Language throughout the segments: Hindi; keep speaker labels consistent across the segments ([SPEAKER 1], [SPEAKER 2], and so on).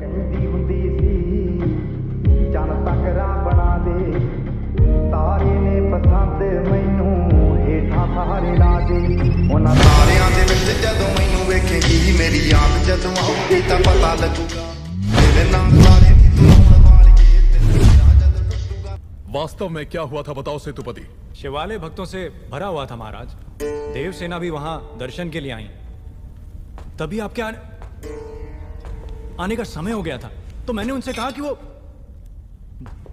[SPEAKER 1] ਕਹਿੰਦੀ ਹੁੰਦੀ ਸੀ ਜਨ ਤੱਕਰਾ ਬਣਾ ਦੇ ਤਾਰੇ ਨੇ ਪਸੰਦ ਮੈਨੂੰ ਹੇਠਾਂ ਸਾਰੇ ਲਾ ਦੇ ਉਹਨਾਂ
[SPEAKER 2] ਤਾਰਿਆਂ ਦੇ ਵਿੱਚ ਜਦੋਂ ਮੈਨੂੰ ਵੇਖੇਗੀ ਮੇਰੀ ਯਾਦ ਜਦੋਂ ਆਊਗੀ ਤਾਂ ਪਤਾ ਲੱਗੂਗਾ ਤੇਰੇ ਨਾਲ ਸਾਰੇ ਦੀ ਤੂੰ ਆਉਣ ਵਾਲੀਏ ਤੇਰੀ ਰਾਹ ਜਦੋਂ ਟੁੱਟੂਗਾ
[SPEAKER 3] वास्तव में क्या हुआ था बताओ सेतुपति
[SPEAKER 4] शिवालय भक्तों से भरा हुआ था महाराज देवसेना भी वहां दर्शन के लिए आई तभी आपके आने आने का समय हो गया था। तो मैंने उनसे कहा कि वो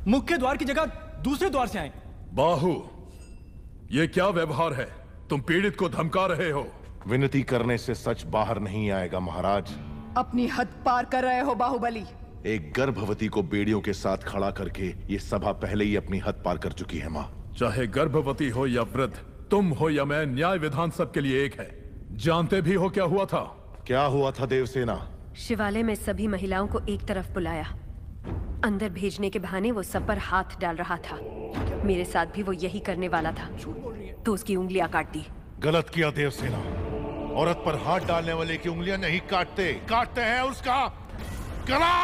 [SPEAKER 4] मुख्य द्वार की जगह दूसरे द्वार से आए।
[SPEAKER 3] बाहु ये क्या व्यवहार है? तुम पीड़ित को धमका रहे हो।
[SPEAKER 5] विनती करने से सच बाहर नहीं आएगा महाराज।
[SPEAKER 6] अपनी हद पार कर रहे हो बाहुबली।
[SPEAKER 5] एक गर्भवती को बेड़ियों के साथ खड़ा करके ये सभा पहले ही अपनी हद पार कर चुकी है माँ।
[SPEAKER 3] चाहे गर्भवती हो या वृद्ध तुम हो या मैं न्याय विधान सबके लिए एक है। जानते भी हो क्या हुआ था?
[SPEAKER 5] क्या हुआ था देवसेना?
[SPEAKER 7] शिवालय में सभी महिलाओं को एक तरफ़ बुलाया। अंदर भेजने के बहाने वो सब पर हाथ डाल रहा था। मेरे साथ भी वो यही करने वाला था। तो उसकी उंगलियाँ काट दी।
[SPEAKER 5] गलत किया देवसेना। औरत पर हाथ डालने वाले की उंगलियाँ नहीं काटते। काटते हैं उसका गला!